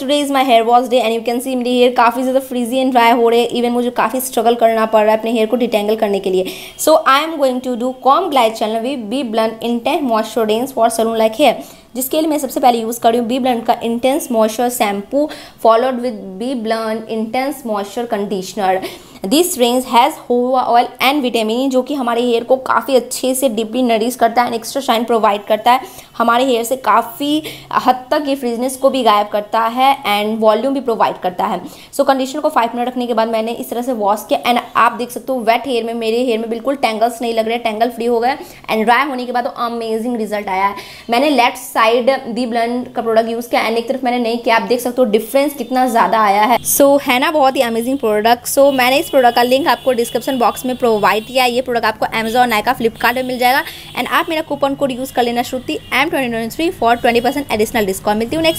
Today is my hair wash day and you can see मेरी hair काफ़ी ज़्यादा frizzy and dry हो रहे हैं इवन मुझे काफ़ी स्ट्रगल करना पड़ रहा है अपने हेयर को डिटेंगल करने के लिए। So I am going to do comb glide channel we B blunt intent dense for salon like hair जिसके लिए मैं सबसे पहले यूज़ कर रही हूँ बी ब्लड का intense moisture shampoo followed with B blunt intense moisture conditioner this range has होवा ऑयल एंड विटामिन जो कि हमारे हेयर को काफ़ी अच्छे से डीपली नरिश करता है एंड एक्स्ट्रा शाइन प्रोवाइड करता है। हमारे हेयर से काफ़ी हद तक ये फ्रिजनेस को भी गायब करता है एंड वॉल्यूम भी प्रोवाइड करता है। सो so, कंडीशनर को फाइव मिनट रखने के बाद मैंने इस तरह से वॉश किया एंड आप देख सकते हो वेट हेयर में मेरे हेयर में बिल्कुल टेंगल्स नहीं लग रहे टेंगल फ्री हो गए एंड ड्राई होने के बाद तो अमेजिंग रिज़ल्ट आया है। मैंने लेफ़्ट साइड दी ब्लंड का प्रोडक्ट यूज़ किया एंड एक तरफ़ मैंने नहीं किया आप देख सकते हो डिफरेंस कितना ज़्यादा आया है। सो so, है ना बहुत ही अमेजिंग प्रोडक्ट सो मैंने इस प्रोडक्ट का लिंक आपको डिस्क्रिप्शन बॉक्स में प्रोवाइड किया है। ये प्रोडक्ट आपको अमेजोन नायका फ्लिपकार्ट में मिल जाएगा। एंड आप मेरा कूपन कोड यूज़ कर लेना Shruti M twenty three for twenty percent additional discount मिलती हूँ नेक्स्ट